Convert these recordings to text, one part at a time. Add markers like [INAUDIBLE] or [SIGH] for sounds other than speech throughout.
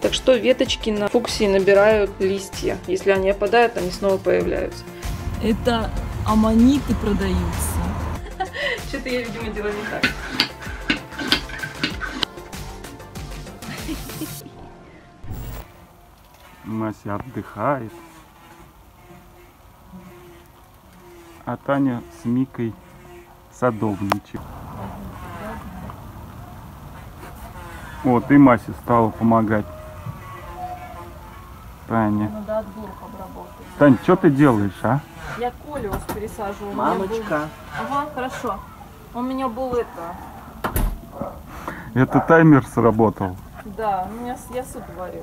Так что веточки на фуксии набирают листья. Если они опадают, они снова появляются. Это аммониты продаются. Что-то я, видимо, делаю не так. Мася отдыхает. А Таня с Микой садовничек. Вот, и Мася стала помогать. Таня. Надо отборку обработать. Тань, что ты делаешь, а? Я колиус пересаживаю. Меня был- Мамочка, Ага, хорошо. У меня был это... Это таймер сработал. Да, у меня я суп варю.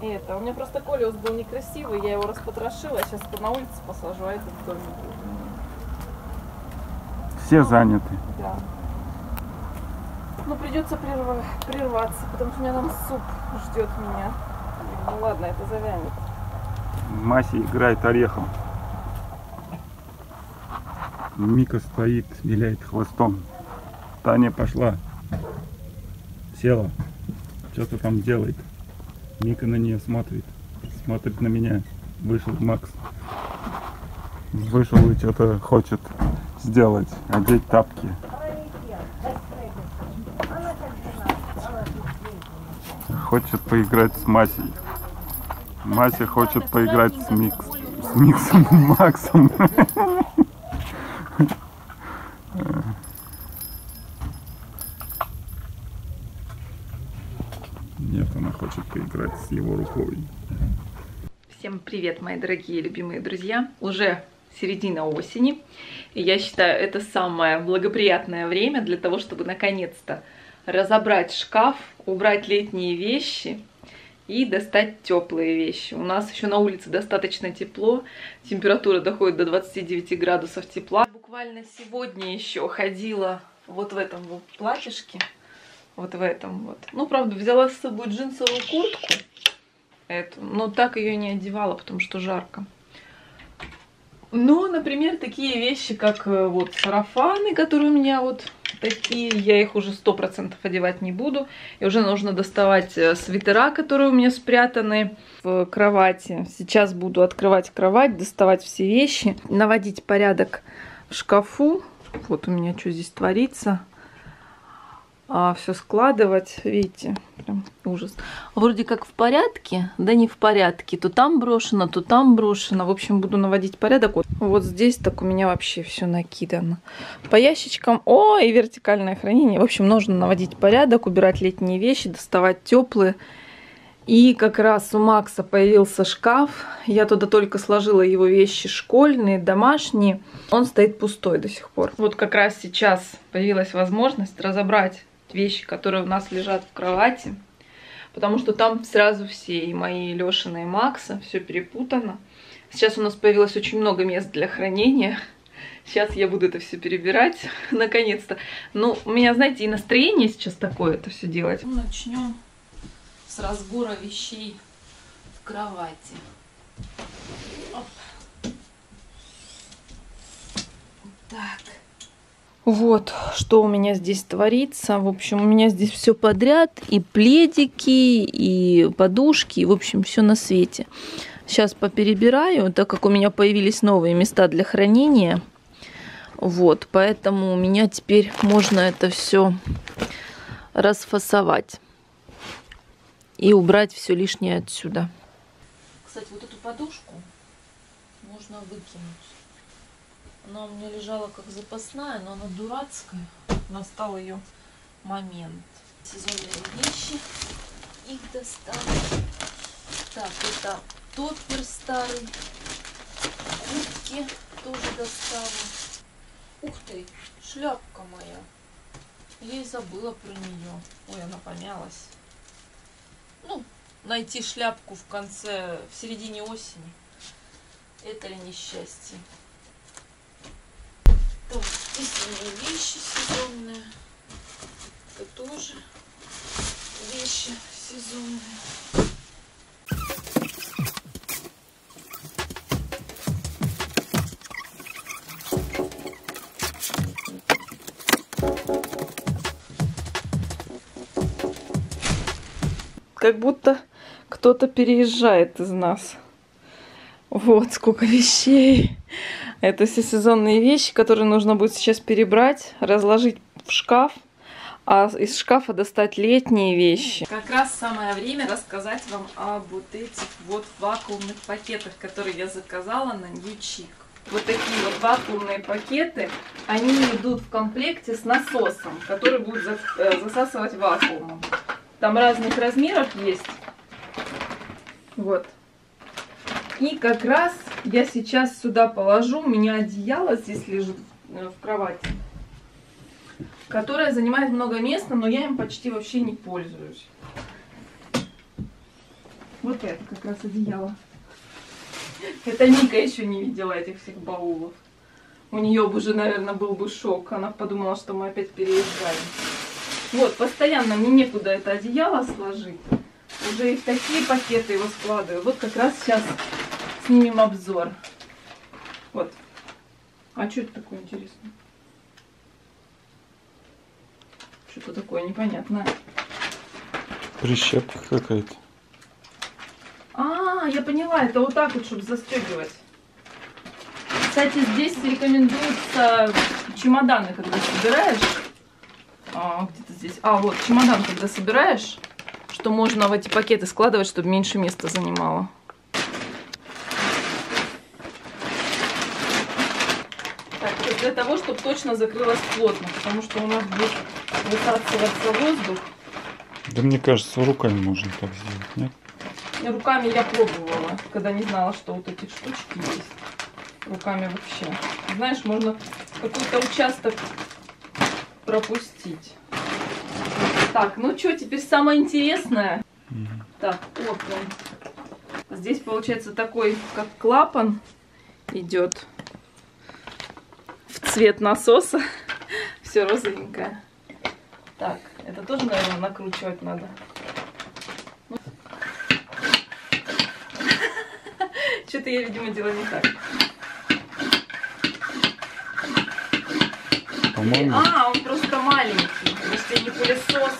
И это, у меня просто колиус был некрасивый, я его распотрошила, сейчас на улице посажу, а этот в доме будет. Все заняты. Да. Ну, придется прерва- прерваться, потому что у меня там суп ждет меня. Ну ладно, это завянет. Мася играет орехом. Мика стоит, виляет хвостом. Таня пошла. Села. Что-то там делает. Мика на нее смотрит. Смотрит на меня. Вышел Макс. Вышел и что-то хочет сделать. Одеть тапки. Хочет поиграть с Масей. Мася хочет поиграть с Микс. С Миксом Максом. Нет, она хочет поиграть с его рукой. Всем привет, мои дорогие любимые друзья. Уже середина осени. И я считаю, это самое благоприятное время для того, чтобы наконец-то разобрать шкаф, убрать летние вещи и достать теплые вещи. У нас еще на улице достаточно тепло, температура доходит до 29 градусов тепла. Буквально сегодня еще ходила вот в этом вот платьишке, вот в этом вот. Ну, правда, взяла с собой джинсовую куртку, эту, но так ее не одевала, потому что жарко. Ну, например, такие вещи, как э, вот сарафаны, которые у меня вот такие, я их уже сто процентов одевать не буду. И уже нужно доставать э, свитера, которые у меня спрятаны в кровати. Сейчас буду открывать кровать, доставать все вещи, наводить порядок в шкафу. Вот у меня что здесь творится. А, все складывать, видите, прям ужас. Вроде как в порядке, да не в порядке. То там брошено, то там брошено. В общем, буду наводить порядок. Вот, здесь так у меня вообще все накидано. По ящичкам, о, и вертикальное хранение. В общем, нужно наводить порядок, убирать летние вещи, доставать теплые. И как раз у Макса появился шкаф. Я туда только сложила его вещи школьные, домашние. Он стоит пустой до сих пор. Вот как раз сейчас появилась возможность разобрать вещи, которые у нас лежат в кровати. Потому что там сразу все, и мои, и Лешины, и Макса, все перепутано. Сейчас у нас появилось очень много мест для хранения. Сейчас я буду это все перебирать, [LAUGHS] наконец-то. Ну, у меня, знаете, и настроение сейчас такое это все делать. Начнем с разбора вещей в кровати. Так. Вот, что у меня здесь творится. В общем, у меня здесь все подряд. И пледики, и подушки, и, в общем, все на свете. Сейчас поперебираю, так как у меня появились новые места для хранения. Вот, поэтому у меня теперь можно это все расфасовать. И убрать все лишнее отсюда. Кстати, вот эту подушку можно выкинуть. Она у меня лежала как запасная, но она дурацкая. Настал ее момент. Сезонные вещи. Их достану. Так, это топпер старый. Куртки тоже достану. Ух ты, шляпка моя. Я и забыла про нее. Ой, она помялась. Ну, найти шляпку в конце, в середине осени. Это ли несчастье? Так, весенние вещи сезонные. Это тоже вещи сезонные. как будто кто-то переезжает из нас. Вот сколько вещей. Это все сезонные вещи, которые нужно будет сейчас перебрать, разложить в шкаф, а из шкафа достать летние вещи. Как раз самое время рассказать вам об вот этих вот вакуумных пакетах, которые я заказала на Ньючик. Вот такие вот вакуумные пакеты, они идут в комплекте с насосом, который будет э, засасывать вакуумом. Там разных размеров есть. Вот. И как раз я сейчас сюда положу, у меня одеяло здесь лежит э, в кровати, которое занимает много места, но я им почти вообще не пользуюсь. Вот это как раз одеяло. Это Ника еще не видела этих всех баулов. У нее бы уже, наверное, был бы шок. Она подумала, что мы опять переезжаем. Вот, постоянно мне некуда это одеяло сложить. Уже и в такие пакеты его складываю. Вот как раз сейчас снимем обзор. Вот. А что это такое интересное? Что-то такое непонятное. Прищепка какая-то. А, я поняла, это вот так вот, чтобы застегивать. Кстати, здесь рекомендуются чемоданы, когда собираешь. А, где-то здесь. А, вот, чемодан, когда собираешь, что можно в эти пакеты складывать, чтобы меньше места занимало. Так, для того, чтобы точно закрылась плотно, потому что у нас будет высасываться воздух. Да мне кажется, руками можно так сделать, нет? Руками я пробовала, когда не знала, что вот эти штучки есть. Руками вообще. Знаешь, можно какой-то участок пропустить. Так, ну что, теперь самое интересное. Угу. Так, вот он. Здесь получается такой, как клапан идет цвет насоса. [LAUGHS] Все розовенькое. Так, это тоже, наверное, накручивать надо. [LAUGHS] Что-то я, видимо, делаю не так. По-моему. А, он просто маленький. Если не пылесос.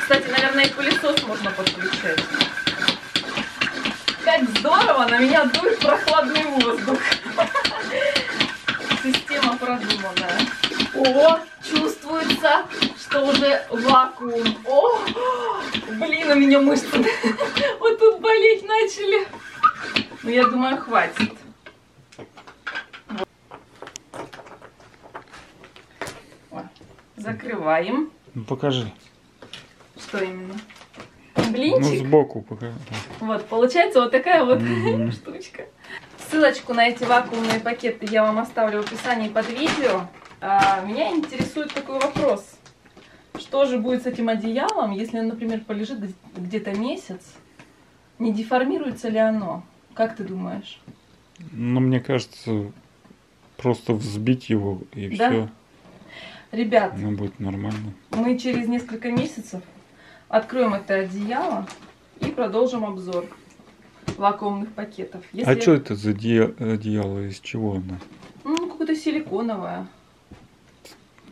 Кстати, наверное, и пылесос можно подключать. Как здорово, на меня дует прохладный воздух. [LAUGHS] Продуманная. О, чувствуется, что уже вакуум. О, блин, у меня мышцы [LAUGHS] вот тут болеть начали. Ну, я думаю, хватит. Закрываем. Ну, покажи. Что именно? Блинчик? Ну, сбоку покажи. Вот, получается вот такая вот mm -hmm. [LAUGHS] штучка. Ссылочку на эти вакуумные пакеты я вам оставлю в описании под видео. А, меня интересует такой вопрос. Что же будет с этим одеялом, если, например, полежит где-то месяц? Не деформируется ли оно? Как ты думаешь? Ну, мне кажется, просто взбить его и да? все. Ребят, ну, будет нормально. Мы через несколько месяцев откроем это одеяло и продолжим обзор вакуумных пакетов. А Если... А что это за одеяло? Из чего оно? Ну, какое-то силиконовое.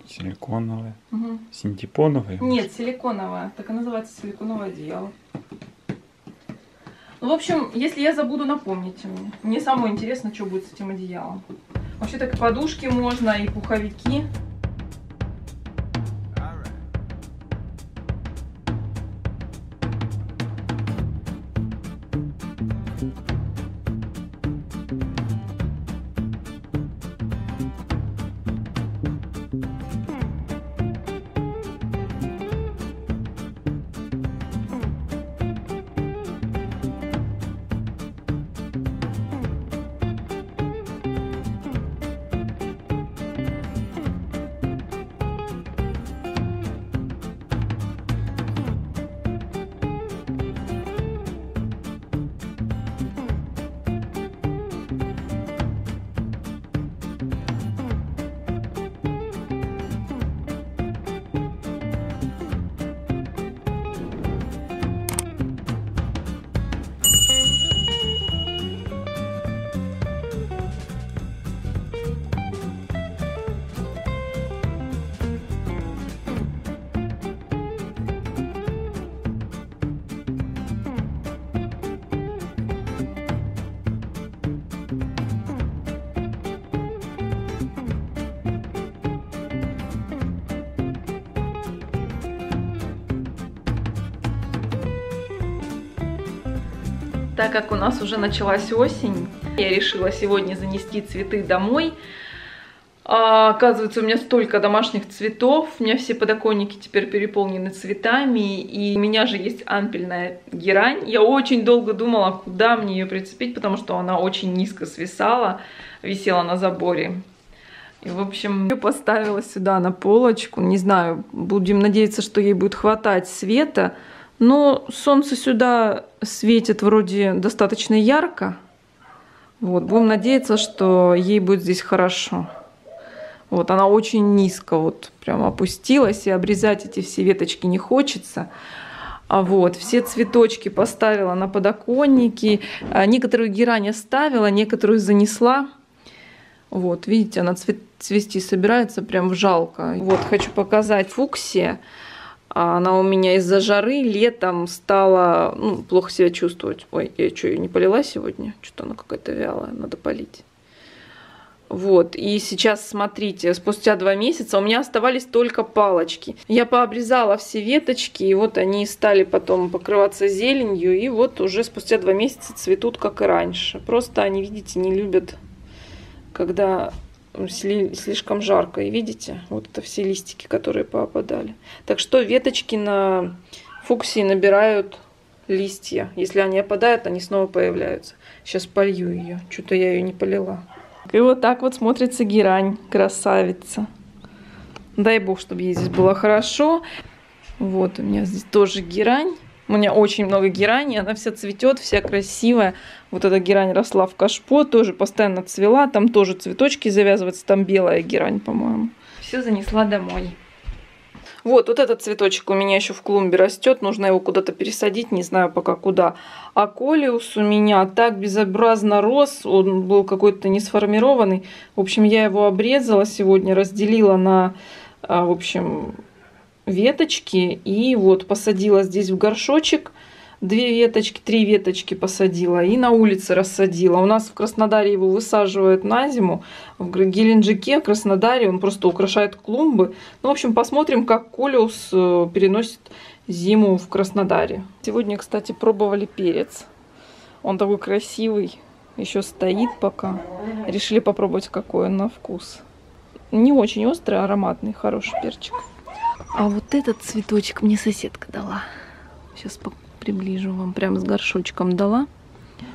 Силиконовое? Угу. Синтепоновое? Нет, силиконовое. Так и называется силиконовое одеяло. Ну, в общем, если я забуду, напомните мне. Мне самое интересно, что будет с этим одеялом. Вообще так и подушки можно, и пуховики. Так как у нас уже началась осень, я решила сегодня занести цветы домой. А, оказывается, у меня столько домашних цветов, у меня все подоконники теперь переполнены цветами, и у меня же есть ампельная герань. Я очень долго думала, куда мне ее прицепить, потому что она очень низко свисала, висела на заборе. И, в общем, ее поставила сюда на полочку. Не знаю, будем надеяться, что ей будет хватать света. Но солнце сюда светит вроде достаточно ярко. Вот, будем надеяться, что ей будет здесь хорошо. Вот она очень низко вот прям опустилась, и обрезать эти все веточки не хочется. А вот, все цветочки поставила на подоконники. А некоторую герань оставила, некоторую занесла. Вот, видите, она цвет, цвести собирается, прям жалко. Вот, хочу показать фуксия. Она у меня из-за жары летом стала ну, плохо себя чувствовать. Ой, я что, ее не полила сегодня? Что-то она какая-то вялая, надо полить. Вот, и сейчас, смотрите, спустя два месяца у меня оставались только палочки. Я пообрезала все веточки, и вот они стали потом покрываться зеленью, и вот уже спустя два месяца цветут, как и раньше. Просто они, видите, не любят, когда слишком жарко. И видите, вот это все листики, которые попадали. Так что веточки на фуксии набирают листья. Если они опадают, они снова появляются. Сейчас полью ее. Что-то я ее не полила. И вот так вот смотрится герань, красавица. Дай бог, чтобы ей здесь было хорошо. Вот у меня здесь тоже герань. У меня очень много герани, она вся цветет, вся красивая. Вот эта герань росла в кашпо, тоже постоянно цвела. Там тоже цветочки завязываются, там белая герань, по-моему. Все занесла домой. Вот, вот этот цветочек у меня еще в клумбе растет. Нужно его куда-то пересадить, не знаю пока куда. А колиус у меня так безобразно рос. Он был какой-то не сформированный. В общем, я его обрезала сегодня, разделила на, а, в общем, веточки. И вот посадила здесь в горшочек две веточки, три веточки посадила и на улице рассадила. У нас в Краснодаре его высаживают на зиму. В Геленджике, в Краснодаре он просто украшает клумбы. Ну, в общем, посмотрим, как колиус э, переносит зиму в Краснодаре. Сегодня, кстати, пробовали перец. Он такой красивый, еще стоит пока. Решили попробовать, какой он на вкус. Не очень острый, ароматный, хороший перчик. А вот этот цветочек мне соседка дала. Сейчас приближу вам. Прям с горшочком дала.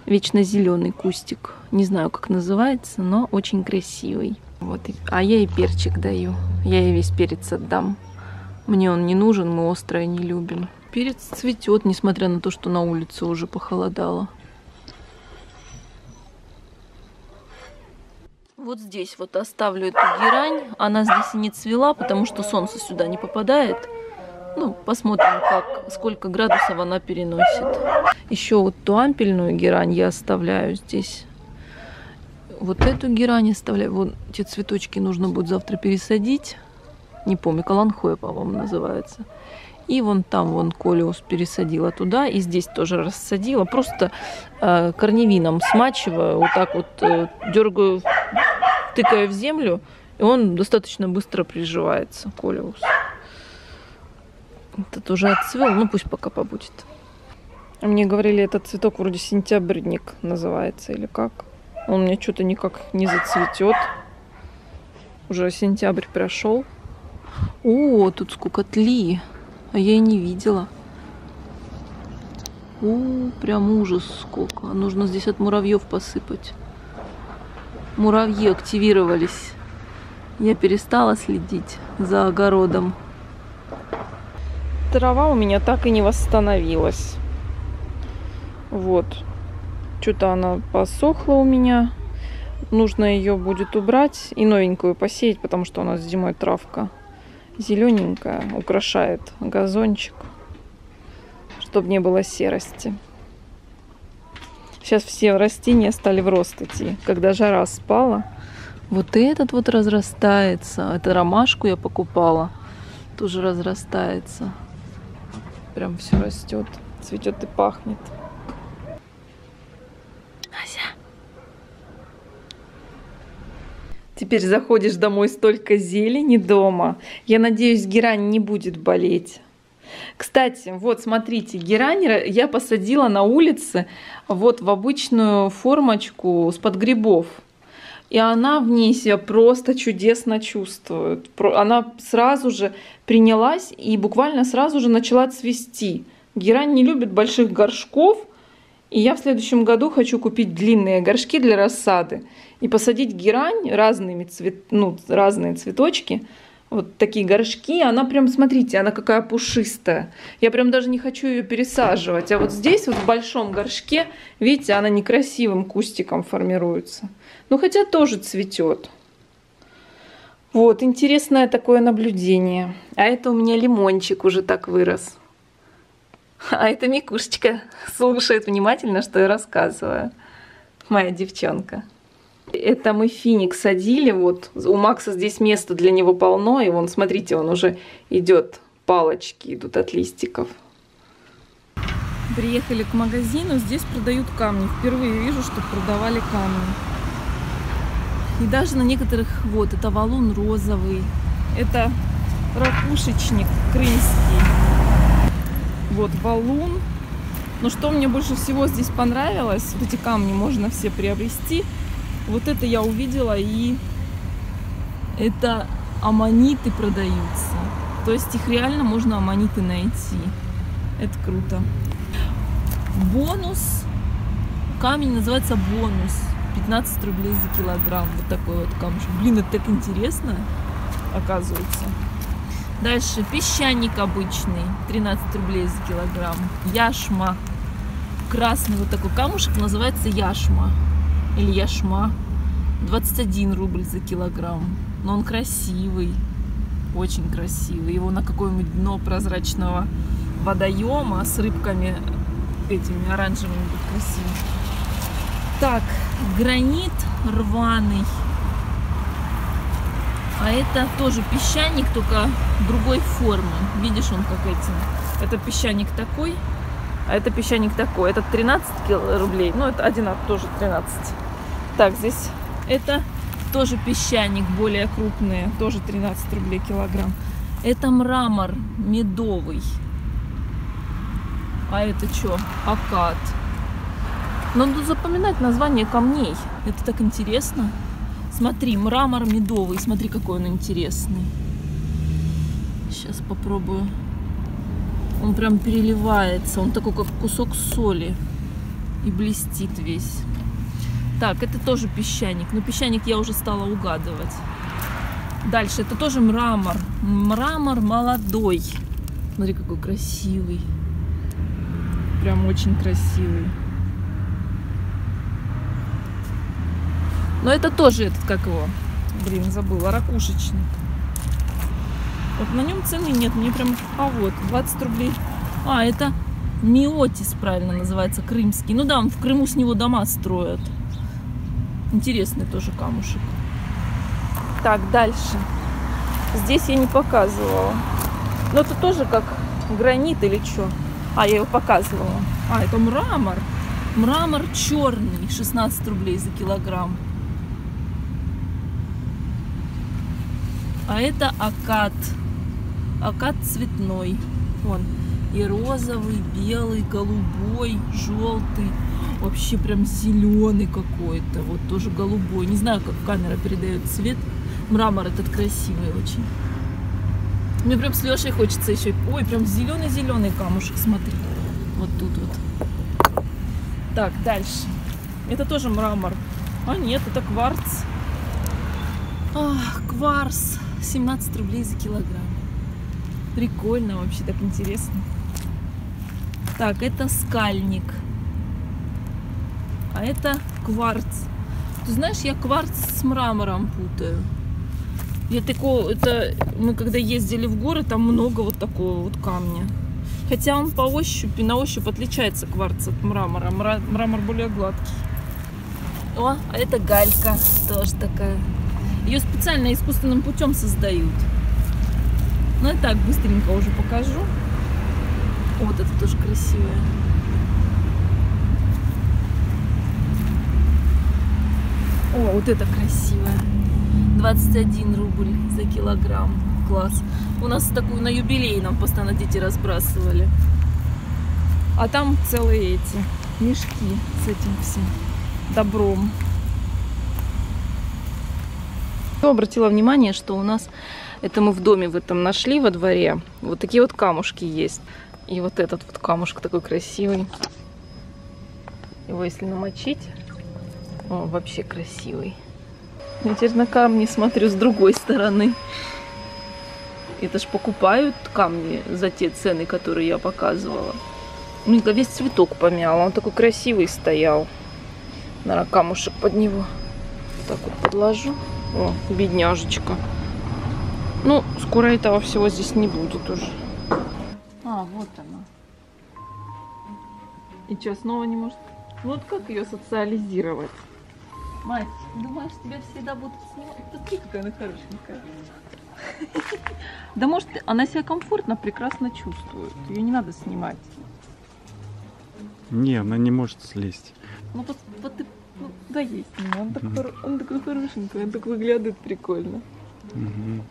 Вечно зеленый кустик. Не знаю, как называется, но очень красивый. Вот. А я и перчик даю. Я ей весь перец отдам. Мне он не нужен, мы острое не любим. Перец цветет, несмотря на то, что на улице уже похолодало. Вот здесь вот оставлю эту герань. Она здесь и не цвела, потому что солнце сюда не попадает. Ну, посмотрим, как, сколько градусов она переносит. Еще вот ту ампельную герань я оставляю здесь. Вот эту герань оставляю. Вот эти цветочки нужно будет завтра пересадить. Не помню, каланхоя, по-моему, называется. И вон там, вон колиус пересадила туда. И здесь тоже рассадила. Просто э, корневином смачиваю. Вот так вот э, дергаю, тыкаю в землю. И он достаточно быстро приживается, колиус. Этот уже отцвел, ну пусть пока побудет. Мне говорили, этот цветок вроде сентябрьник называется или как. Он мне что-то никак не зацветет. Уже сентябрь прошел. О, тут сколько тли. А я и не видела. О, прям ужас сколько. Нужно здесь от муравьев посыпать. Муравьи активировались. Я перестала следить за огородом трава у меня так и не восстановилась. Вот. Что-то она посохла у меня. Нужно ее будет убрать и новенькую посеять, потому что у нас зимой травка зелененькая, украшает газончик, чтобы не было серости. Сейчас все растения стали в рост идти. Когда жара спала, вот этот вот разрастается. Это ромашку я покупала. Тоже разрастается прям все растет, цветет и пахнет. Ася. Теперь заходишь домой, столько зелени дома. Я надеюсь, герань не будет болеть. Кстати, вот смотрите, герань я посадила на улице вот в обычную формочку с под грибов. И она в ней себя просто чудесно чувствует. Она сразу же принялась и буквально сразу же начала цвести. Герань не любит больших горшков, и я в следующем году хочу купить длинные горшки для рассады и посадить герань разными цвет, ну, разные цветочки – вот такие горшки. Она прям, смотрите, она какая пушистая. Я прям даже не хочу ее пересаживать. А вот здесь, вот в большом горшке, видите, она некрасивым кустиком формируется. Ну, хотя тоже цветет. Вот, интересное такое наблюдение. А это у меня лимончик уже так вырос. А это Микушечка слушает внимательно, что я рассказываю. Моя девчонка. Это мы финик садили, вот у Макса здесь места для него полно, и вон, смотрите, он уже идет, палочки идут от листиков. Приехали к магазину, здесь продают камни. Впервые вижу, что продавали камни. И даже на некоторых, вот, это валун розовый, это ракушечник крымский. Вот валун. Но что мне больше всего здесь понравилось, вот эти камни можно все приобрести – вот это я увидела, и это аммониты продаются. То есть их реально можно аммониты найти. Это круто. Бонус. Камень называется бонус. 15 рублей за килограмм. Вот такой вот камушек. Блин, это так интересно, оказывается. Дальше песчаник обычный. 13 рублей за килограмм. Яшма. Красный вот такой камушек называется яшма или яшма. 21 рубль за килограмм. Но он красивый, очень красивый. Его на какое-нибудь дно прозрачного водоема с рыбками этими оранжевыми будет красиво. Так, гранит рваный. А это тоже песчаник, только другой формы. Видишь, он как эти. Это песчаник такой, а это песчаник такой. Это 13 рублей. Ну, это один тоже 13. Так, здесь это тоже песчаник, более крупные, тоже 13 рублей килограмм. Это мрамор медовый. А это что? Акад. Надо запоминать название камней. Это так интересно. Смотри, мрамор медовый. Смотри, какой он интересный. Сейчас попробую. Он прям переливается. Он такой, как кусок соли. И блестит весь. Так, это тоже песчаник. Но песчаник я уже стала угадывать. Дальше, это тоже мрамор. Мрамор молодой. Смотри, какой красивый. Прям очень красивый. Но это тоже этот, как его, блин, забыла, ракушечник. Вот на нем цены нет, мне прям, а вот, 20 рублей. А, это Миотис, правильно называется, крымский. Ну да, в Крыму с него дома строят. Интересный тоже камушек. Так, дальше. Здесь я не показывала. Но это тоже как гранит или что? А, я его показывала. А, это мрамор. Мрамор черный, 16 рублей за килограмм. А это акад. Акад цветной. Вон. И розовый, белый, голубой, желтый вообще прям зеленый какой-то, вот тоже голубой. Не знаю, как камера передает цвет. Мрамор этот красивый очень. Мне прям с Лешей хочется еще. Ой, прям зеленый-зеленый камушек, смотри. Вот тут вот. Так, дальше. Это тоже мрамор. А нет, это кварц. Ах, кварц. 17 рублей за килограмм. Прикольно вообще, так интересно. Так, это скальник а это кварц. Ты знаешь, я кварц с мрамором путаю. Я такого, это мы когда ездили в горы, там много вот такого вот камня. Хотя он по ощупи, на ощупь отличается кварц от мрамора. Мрамор более гладкий. О, а это галька тоже такая. Ее специально искусственным путем создают. Ну и так быстренько уже покажу. Вот это тоже красивая. О, вот это красивое. 21 рубль за килограмм. Класс. У нас такую на юбилей нам постоянно дети разбрасывали. А там целые эти мешки с этим всем добром. Я обратила внимание, что у нас, это мы в доме в этом нашли во дворе, вот такие вот камушки есть. И вот этот вот камушек такой красивый. Его если намочить, о, вообще красивый. Я теперь на камни смотрю с другой стороны. Это ж покупают камни за те цены, которые я показывала. Мика весь цветок помяла. Он такой красивый стоял. Наверное, камушек под него. Так вот подложу. О, бедняжечка. Ну, скоро этого всего здесь не будет уже. А, вот она. И что, снова не может? Вот как ее социализировать? Мать, думаешь, тебя всегда будут снимать? Посмотри, какая она хорошенькая. Да может, она себя комфортно, прекрасно чувствует. Ее не надо снимать. Не, она не может слезть. Ну вот, вот ты, ну, да есть ему. Он, такой, хоро- он такой хорошенький, он так выглядит прикольно. Мгм.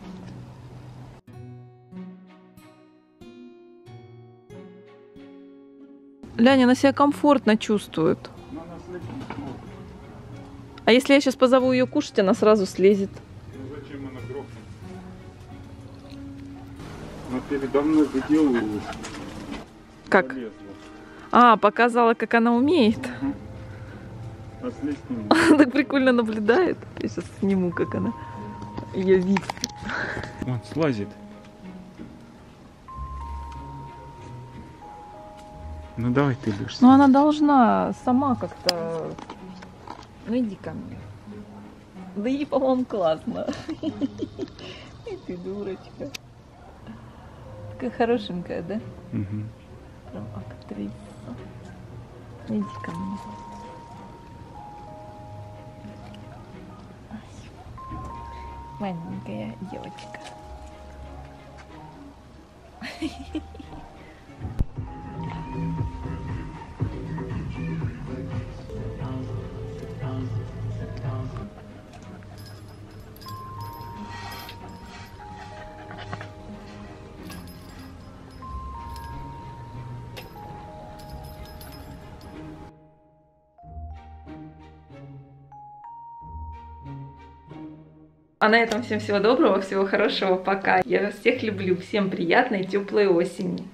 Ляня, она себя комфортно чувствует. А если я сейчас позову ее кушать, она сразу слезет. Ну зачем она грохнет? Она передо мной выделывалась. Как? залезла. А, показала, как она умеет. А слезть не [LAUGHS] может. Она так прикольно наблюдает. Я сейчас сниму, как она ее вид. Он слазит. Ну давай ты будешь. Но она должна сама как-то... Ну иди ко мне. Да ей, по-моему, классно. [LAUGHS] И ты дурочка. Такая хорошенькая, да? Мгм. Прям актриса. Иди ко мне. Маленькая девочка. [LAUGHS] А на этом всем всего доброго, всего хорошего, пока. Я вас всех люблю, всем приятной теплой осени.